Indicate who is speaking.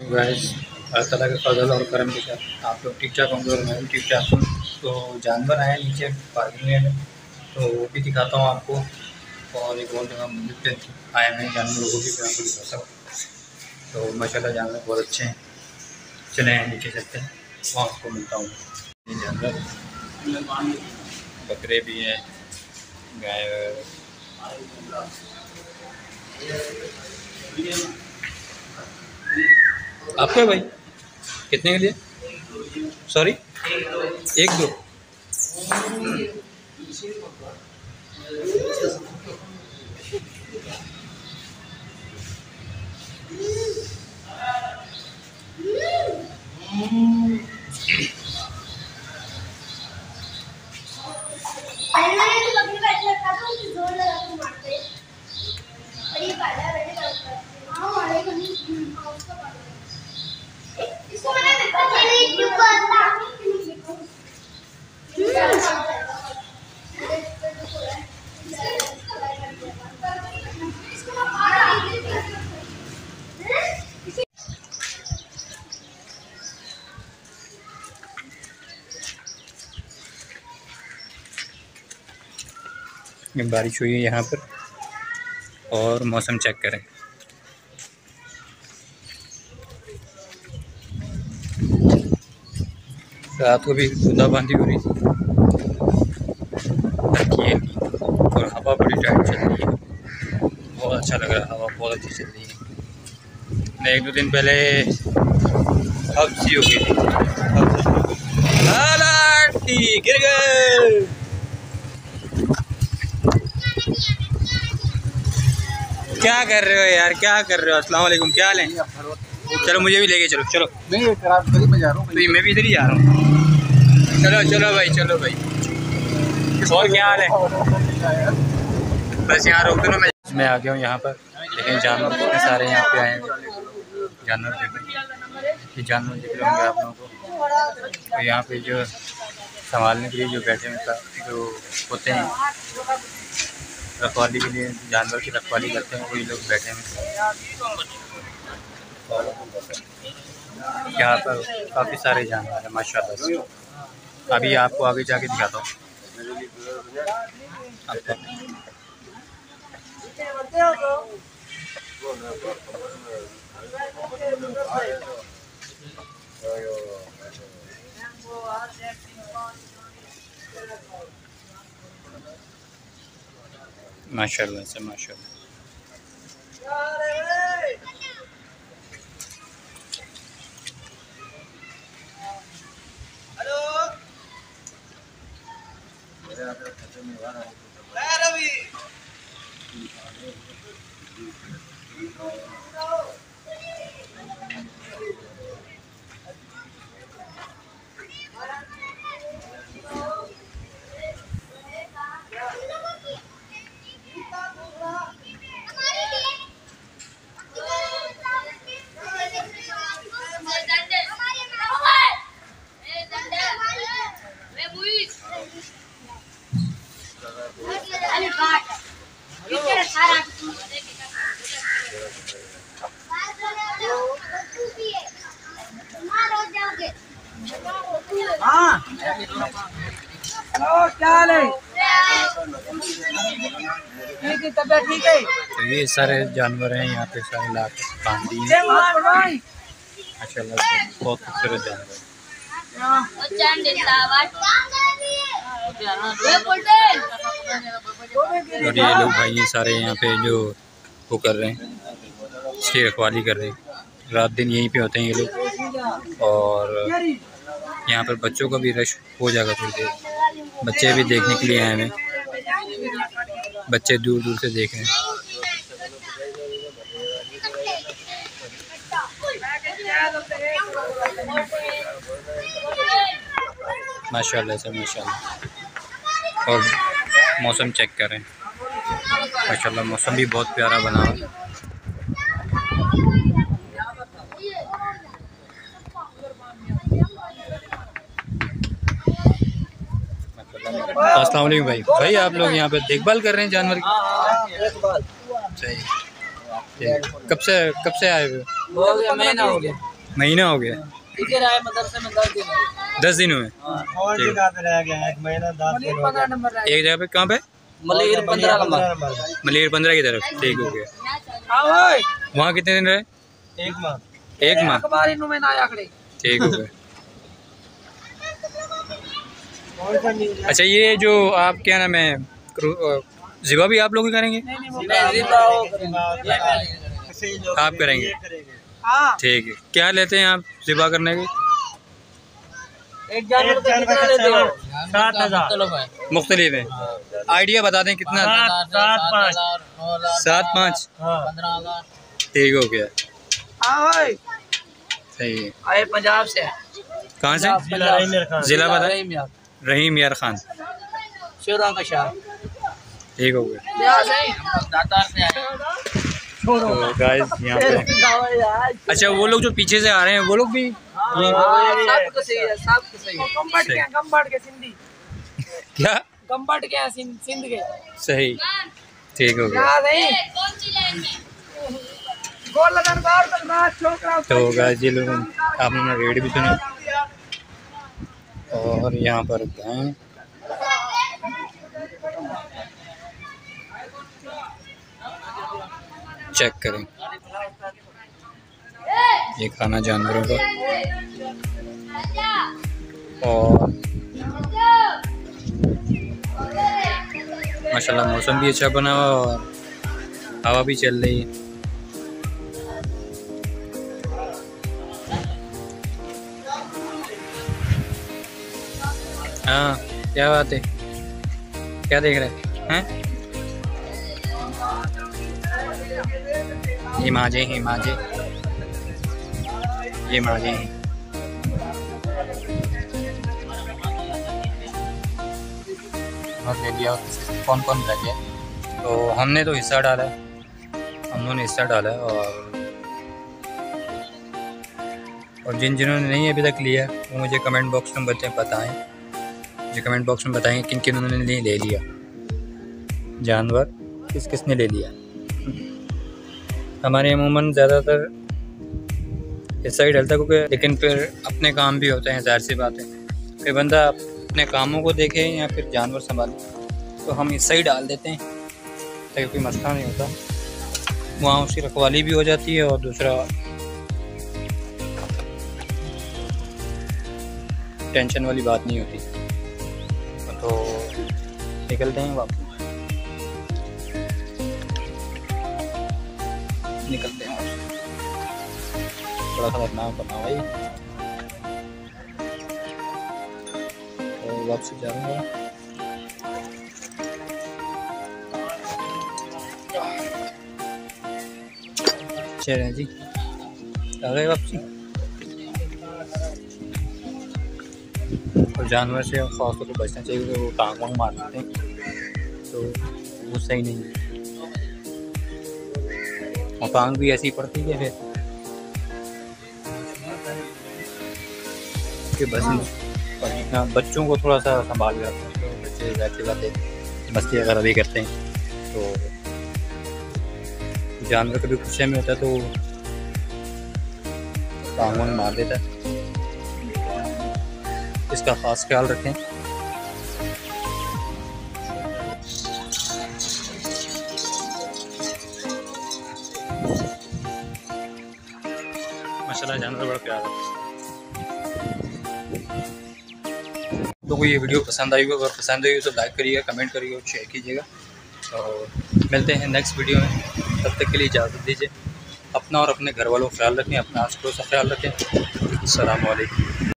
Speaker 1: Gas अल्लाह ताला के फजल और करम के साथ आप लोग ठीक ठाक होंगे और मैं भी ठीक ठाक हूँ। तो जानवर आए नीचे पार्किंग में। तो वो भी दिखाता हूँ आपको। और एक और जगह मंदिर पे आए हैं, जानवरों को भी आपको दिखा सकूँ तो माशाल्लाह जानवर बहुत अच्छे हैं। चले हैं नीचे चलते हैं। वहाँ आपको मिलता हूँ। जानवर। बकरे भी हैं, गाय। आपका भाई? कितने के लिए? सॉरी एक दो। ये बारिश हुई है यहाँ पर और मौसम चेक करें। रात को भी बूंदाबांदी हो रही थी। और हवा बड़ी टाइट चल रही है। बहुत अच्छा लग रहा है, हवा बहुत अच्छी चल रही है। मैं एक दो दिन पहले हब्सी हो गई थी। गिर गए! क्या कर रहे हो यार? क्या कर रहे हो? अस्सलाम वालेकुम क्या हाल है? चलो मुझे भी लेके चलो चलो।
Speaker 2: नहीं खराब मैं जा रहा हूँ।
Speaker 1: तो मैं भी इधर ही जा रहा हूँ। चलो चलो भाई चलो भाई। और क्या हाल है? बस यहाँ रोक दो मैं मैं आ गया हूँ यहाँ पर। लेकिन जानवर कितने सारे यहाँ पे आए हैं। जानवर देख ये जानवर दिख रहे होंगे आप लोगों को। तो यहाँ पे जो संभालने के लिए जो बैठे हुए जो होते हैं रखवाली के लिए, जानवर की रखवाली करते हैं, वही लोग बैठे हैं। यहाँ पर काफ़ी सारे जानवर हैं से अभी आपको आगे जाके दिखाता हूँ। माशाल्लाह से माशाल्लाह।
Speaker 3: हाँ
Speaker 2: हेलो क्या हाल है ठीक है तबियत ठीक है
Speaker 1: तो ये सारे जानवर हैं, यहाँ पे सारे ला के बाँध से बहुत खूबसूरत जानवर और ये लोग भाई ये सारे यहाँ पे जो वो कर रहे हैं इसकी रखवाली कर रहे हैं। रात दिन यहीं पे होते हैं ये लोग। और यहाँ पर बच्चों का भी रश हो जाएगा थोड़ी देर। बच्चे भी देखने के लिए आए हैं। बच्चे दूर दूर से देख रहे हैं। माशाल्लाह से माशाल्लाह। और मौसम चेक करें माशाल्लाह, मौसम भी बहुत प्यारा बना हुआ। अस्सलाम वालेकुम भाई। भाई आप लोग यहाँ पे देखभाल कर रहे हैं जानवर की? सही। कब से कब से आए हुए
Speaker 2: महीना हो गया।
Speaker 1: महीना हो गया।
Speaker 2: इधर आए मदरसे में दस दिन हुए।
Speaker 4: एक हो
Speaker 1: एक जगह पे कहाँ पे?
Speaker 2: मलिर पंद्रह
Speaker 1: की तरफ़। ठीक हो गया।
Speaker 2: हाँ
Speaker 1: वहाँ कितने दिन रहे?
Speaker 4: एक माह।
Speaker 1: एक माह। ठीक हो गया
Speaker 4: कौन सा न्यूज़
Speaker 1: अच्छा ये जो आप क्या नाम है जिबा भी आप लोग ही करेंगे?
Speaker 2: नहीं नहीं वो नहीं जिबा वो करेंगे।
Speaker 4: किसी लोग
Speaker 1: आप करेंगे।
Speaker 2: हाँ।
Speaker 1: ठीक है। क्या लेते हैं आप जिबा करने के?
Speaker 2: एक जानवर
Speaker 4: एक
Speaker 2: का
Speaker 4: जानवर
Speaker 2: कितना
Speaker 4: का
Speaker 2: लेते हो।
Speaker 1: मुख्तलिफ़ है। आइडिया बता दें कितना
Speaker 4: सात पाँच।
Speaker 1: सात पाँच।
Speaker 4: हाँ।
Speaker 1: ठीक हो गया।
Speaker 2: हाँ
Speaker 1: सही है।
Speaker 2: पंजाब से।
Speaker 1: कहाँ से?
Speaker 4: जिला रहीम खान
Speaker 1: जिला बता
Speaker 2: रहीम यार
Speaker 1: खान।
Speaker 2: शेरों का शाह?
Speaker 1: ठीक हो गया।
Speaker 2: बिहार से ही दातार से आए
Speaker 1: तो गाइस यहाँ पे अच्छा वो लोग जो पीछे से आ रहे हैं वो लोग भी
Speaker 2: हाँ, सब कुछ सही है सब कुछ सही है। गम्बट
Speaker 1: सही।
Speaker 2: के हैं, गम्बट के सिंधी।
Speaker 1: क्या?
Speaker 2: गम्बट के सिंध सिंध के।
Speaker 1: सही। ठीक हो गया। तो गाइस ये लोग आपने रेड भी सुने। और यहाँ पर गाय चेक करें। ये खाना जानवरों का। और माशाल्लाह मौसम भी अच्छा बना हुआ और हवा भी चल रही है। हाँ क्या बात है? क्या देख रहे हैं? ये माजे हैं, माजे। ये माजे हैं। और ले लिया, कौन कौन रह गया तो हमने तो हिस्सा डाला हम लोगों ने हिस्सा डाला और और जिन जिन्होंने नहीं अभी तक लिया, वो मुझे कमेंट बॉक्स में बताएँ बताएँ। मुझे कमेंट बॉक्स में बताएँ किन किन उन्होंने नहीं ले लिया। जानवर, किस किस ने ले लिया। हमारे अमूमन ज़्यादातर हिस्सा ही डलता क्योंकि लेकिन फिर अपने काम भी होते हैं, ज़ाहिर सी बात है। फिर बंदा अपने कामों को देखे या फिर जानवर संभाले। तो हम हिस्सा ही डाल देते हैं, ताकि कोई मसला नहीं होता। वहाँ उसकी रखवाली भी हो जाती है और दूसरा टेंशन वाली बात नहीं होती। निकलते हैं वापस। निकलते हैं। वापस। बड़ा खतरनाक बना भाई। और वापस जा रहा हूँ जी। आ गए वापसी। और जानवर से खास तौर पर बचना चाहिए वो टांग वांग मार देते हैं। तो वो सही नहीं। है और टांग भी ऐसी पड़ती है फिर। कि बस और जितना बच्चों को थोड़ा सा संभाल के रखना चाहिए बच्चे जाती बातें मस्ती वगैरह भी करते हैं तो जानवर कभी गुस्से में होता है तो टांग में मार देता है। इसका खास ख्याल रखें। माशाल्लाह जानवर बड़ा प्यार है। तो कोई ये वीडियो पसंद आई हो, अगर पसंद आई हो तो लाइक करिएगा कमेंट करिएगा और शेयर कीजिएगा। और मिलते हैं नेक्स्ट वीडियो में। तब तक के लिए इजाज़त दीजिए। अपना और अपने घर वालों का ख्याल रखें, अपना आस पड़ोस का ख्याल रखें। अल्लाम